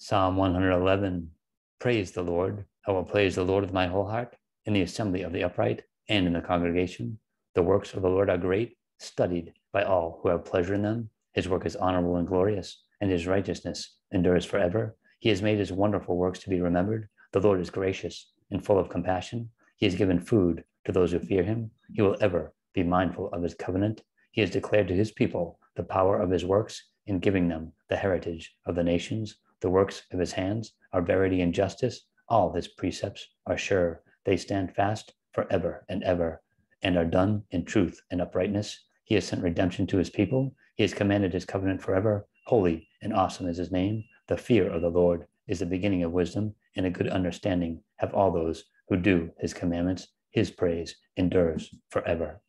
Psalm 111 Praise the Lord. I will praise the Lord with my whole heart in the assembly of the upright and in the congregation. The works of the Lord are great, studied by all who have pleasure in them. His work is honorable and glorious, and his righteousness endures forever. He has made his wonderful works to be remembered. The Lord is gracious and full of compassion. He has given food to those who fear him. He will ever be mindful of his covenant. He has declared to his people the power of his works in giving them the heritage of the nations. The works of his hands are verity and justice. All his precepts are sure. They stand fast forever and ever and are done in truth and uprightness. He has sent redemption to his people. He has commanded his covenant forever. Holy and awesome is his name. The fear of the Lord is the beginning of wisdom, and a good understanding have all those who do his commandments. His praise endures forever.